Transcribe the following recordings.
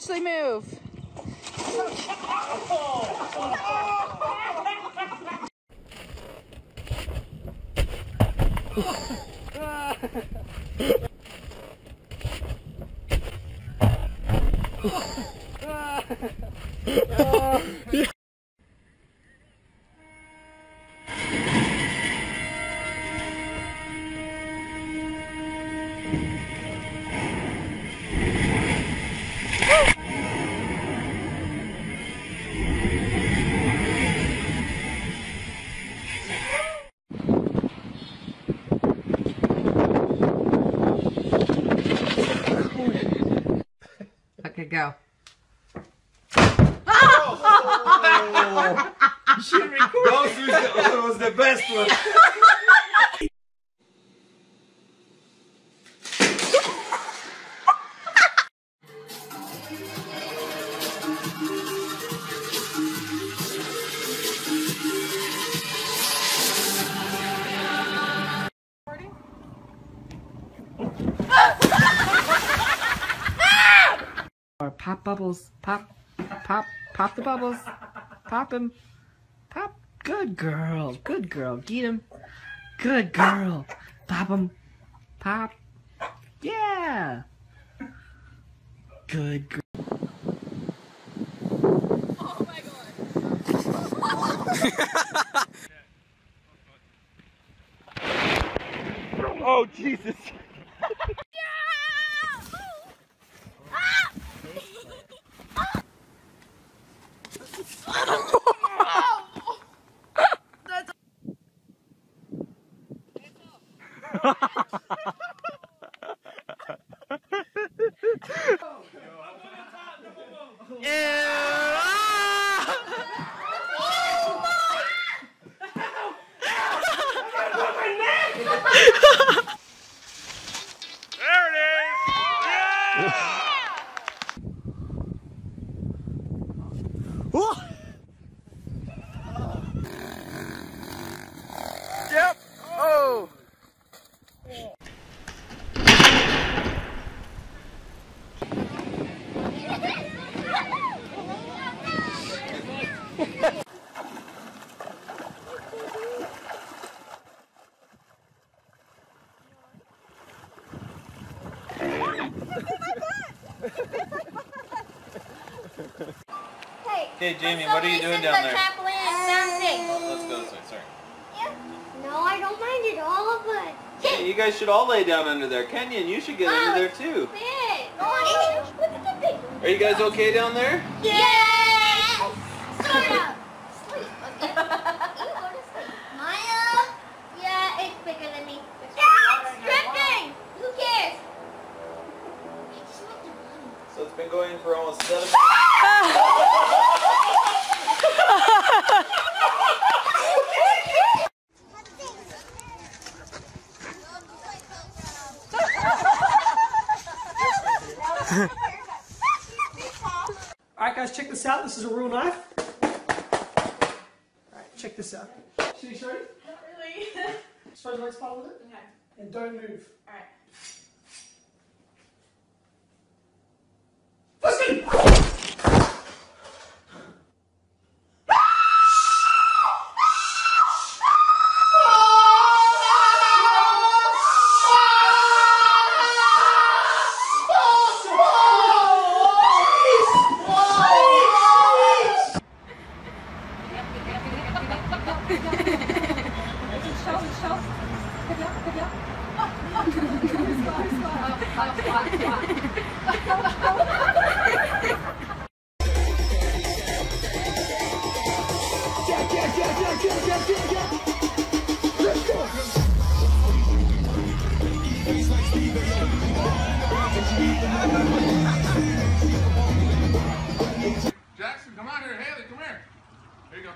Ashley, move. Okay, Those was the, was the best one. Or pop bubbles. Pop, pop, pop the bubbles. Pop him. Good girl. Good girl. Get him. Good girl. Pop him. Pop. Yeah. Good girl. Oh my god. oh Jesus! There it is! Yeah! Yep. Oh. Hey, Jamie, what are you doing down there? the trampoline dancing. Oh, let's go this way, sorry. No, I don't mind it all, but... Hey, you guys should all lay down under there. Kenyon, you should get oh, under there too. Big. Oh, look at the big. Are you guys okay down there? Yes! Alright guys, check this out. This is a real knife. Alright, check this out. Should you show you? Not really. Suppose the right spot with it? Okay. And don't move. Alright. Listen! Jackson, come on here. Haley, come here. There you go.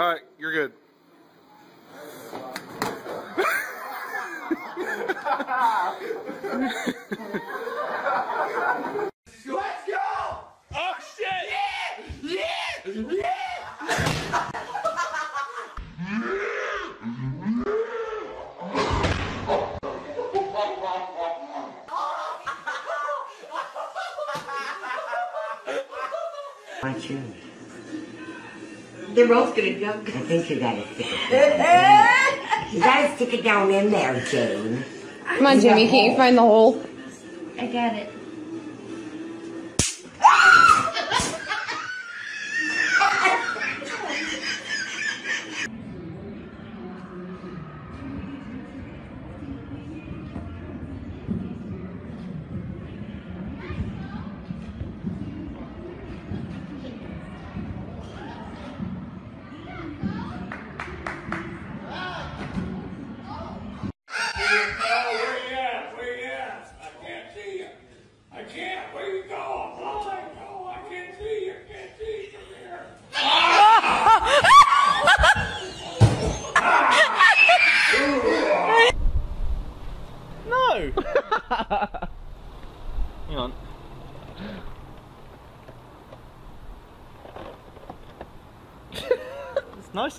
All right, you're good. Let's go! Oh shit! Yeah! Want you? They're both gonna jump. I think you gotta stick it. you gotta stick it down in there, Jane. Come on, Jimmy. Can't you find the hole? I got it.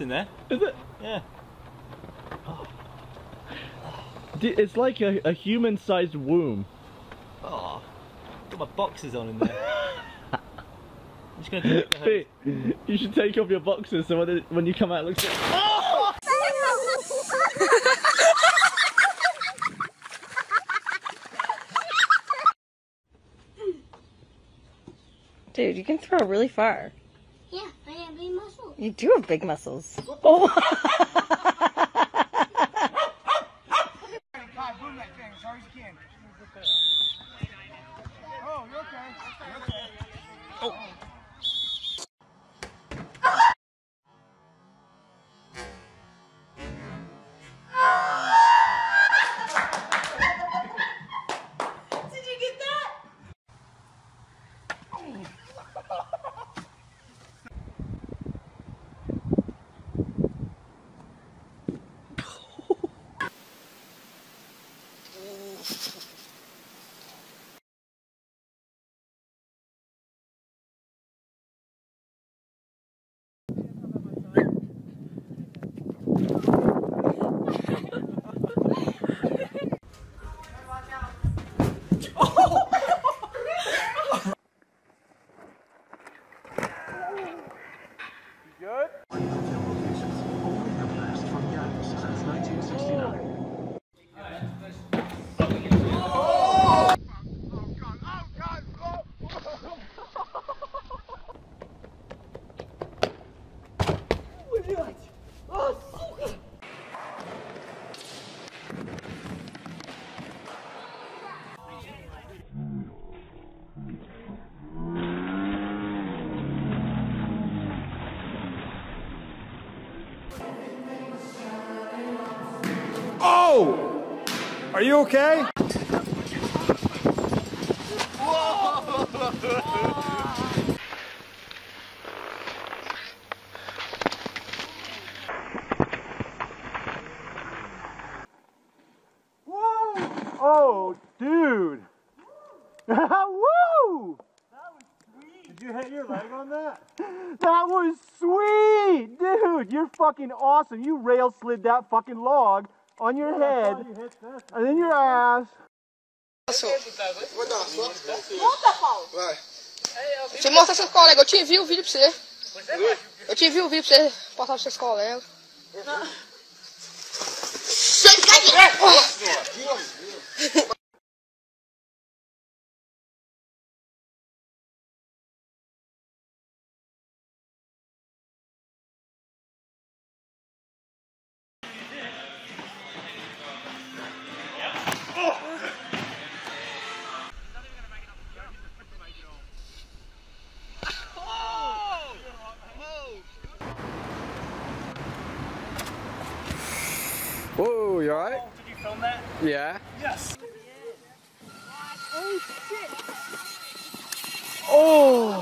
In there. Is it? Yeah. D- It's like a, a human-sized womb. Oh, got my boxes on in there. I'm just gonna take the hose. You should take off your boxes so when, it, when you come out it looks like... Oh! Dude, you can throw really far. Yeah, I have big muscles. You do have big muscles. Oh. Oh! Are you okay? Oh, dude. Woo! Did you hit your leg on that? That was sweet! Dude, you're fucking awesome. You rail slid that fucking log on your head and then your ass. Monta, Paulo. Vai. Você mostra seus colegas. Eu te envio o vídeo pra você. Eu te envio o vídeo pra você passar pros seus colegas. Whoa, Yeah? Yes. Oh, shit. Oh!